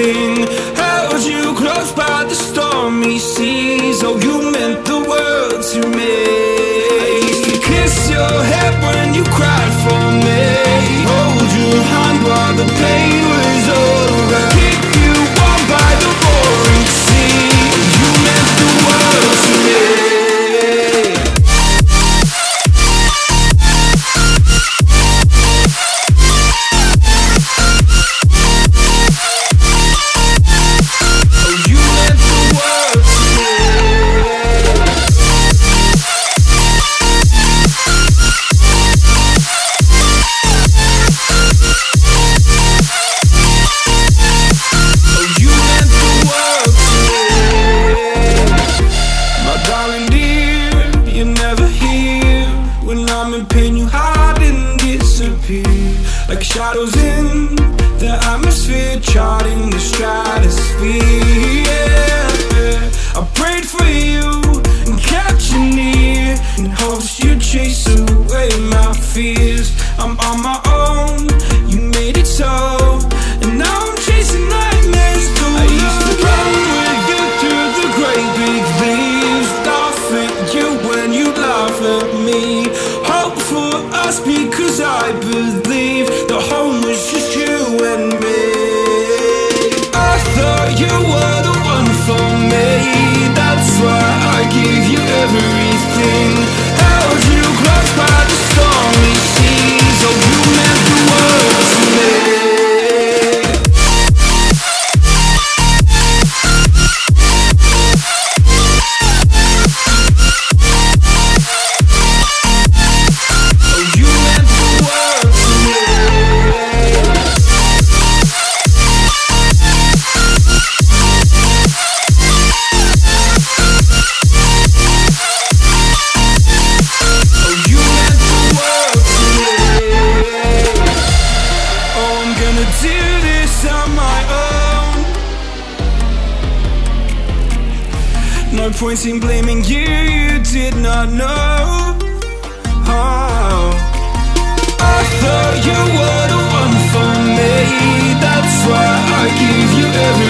sing Like shadows in the atmosphere Charting the stratosphere yeah. I prayed for you and kept you near In hopes you'd chase away my fear just because I believe no point in blaming you, you did not know oh. I thought you were the one for me That's why I give you everything